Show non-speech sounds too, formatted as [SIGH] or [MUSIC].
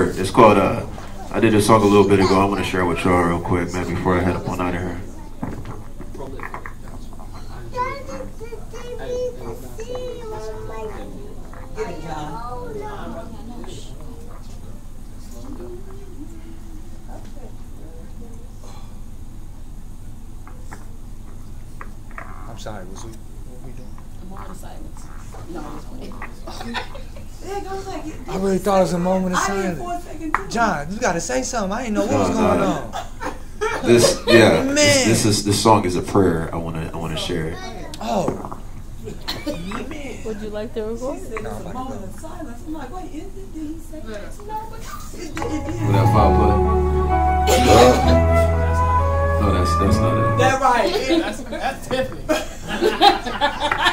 It's called, uh, I did this song a little bit ago. I'm going to share it with y'all real quick, man, before I head up on out of here. I'm sorry, was we, what we doing? A moment of silence. No, [LAUGHS] I'm just playing. There goes like it. I really thought it was a moment of I did for silence. a second too. John, you gotta say something. I didn't know what was No, going no. on. This, yeah, Man. this, this is this song is a prayer. I want to I want to share it. Oh, Would you like to record? She said it's a moment of silence. I'm like, wait, is it? Did he say that? No, but it, it, it What that file play? No, that's that's not it. That right. That's, that's Tiffany. [LAUGHS]